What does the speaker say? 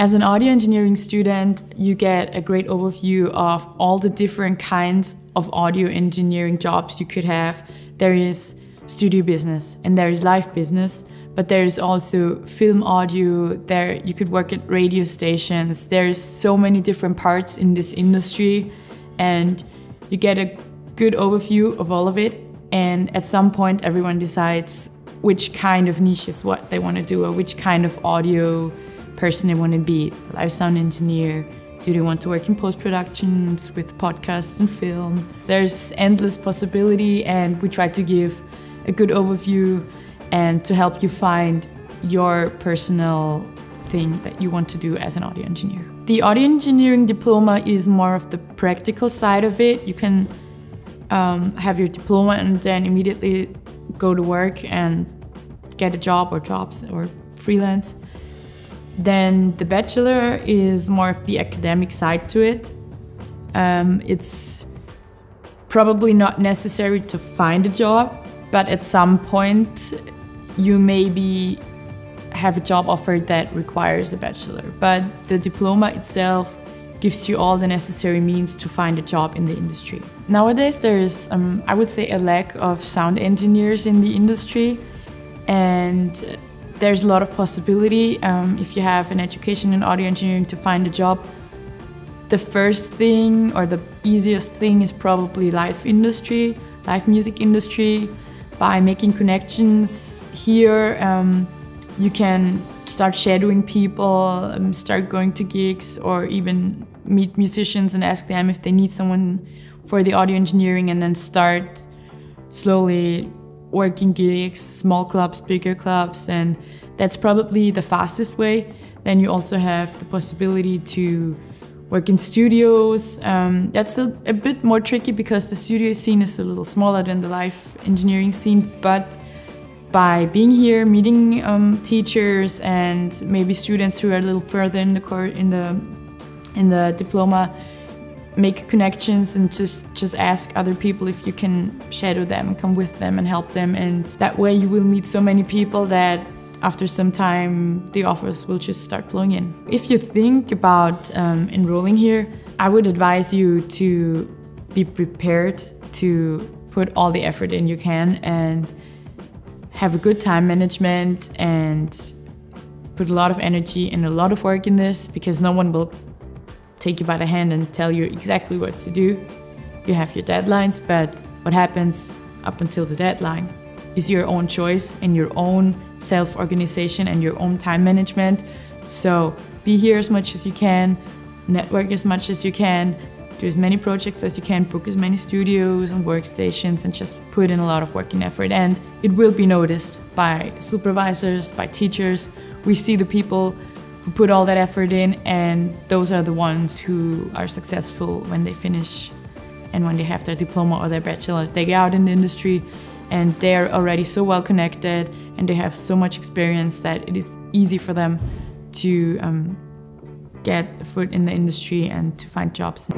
As an audio engineering student, you get a great overview of all the different kinds of audio engineering jobs you could have. There is studio business and there is live business, but there is also film audio. There you could work at radio stations. There's so many different parts in this industry and you get a good overview of all of it and at some point everyone decides which kind of niche is what they want to do or which kind of audio person they want to be. Live sound engineer. Do they want to work in post productions with podcasts and film? There's endless possibility, and we try to give a good overview and to help you find your personal thing that you want to do as an audio engineer. The audio engineering diploma is more of the practical side of it. You can um, have your diploma and then immediately go to work and get a job or jobs or freelance. Then the bachelor is more of the academic side to it. Um, it's probably not necessary to find a job, but at some point you maybe have a job offer that requires a bachelor. But the diploma itself gives you all the necessary means to find a job in the industry. Nowadays, there's, um, I would say, a lack of sound engineers in the industry, and there's a lot of possibility um, if you have an education in audio engineering to find a job. The first thing or the easiest thing is probably live industry, live music industry. By making connections here, um, you can start shadowing people, um, start going to gigs, or even meet musicians and ask them if they need someone for the audio engineering, and then start slowly working gigs, small clubs, bigger clubs, and that's probably the fastest way. Then you also have the possibility to work in studios. Um, that's a, a, bit more tricky because the studio scene is a little smaller than the live engineering scene, but by being here, meeting um, teachers and maybe students who are a little further in the in the in the diploma, make connections and just just ask other people if you can shadow them and come with them and help them. And that way you will meet so many people that after some time the offers will just start flowing in. If you think about um, enrolling here i would advise you to be prepared to put all the effort in you can and have a good time management and put a lot of energy and a lot of work in this because no one will take you by the hand and tell you exactly what to do. You have your deadlines, but what happens up until the deadline is your own choice and your own self organization and your own time management. So be here as much as you can, network as much as you can, do as many projects as you can, book as many studios and workstations, and just put in a lot of work and effort. And it will be noticed by supervisors, by teachers. We see the people who put all that effort in, and those are the ones who are successful when they finish and when they have their diploma or their bachelor's. They get out in the industry and they're already so well connected and they have so much experience that it is easy for them to um, get a foot in the industry and to find jobs.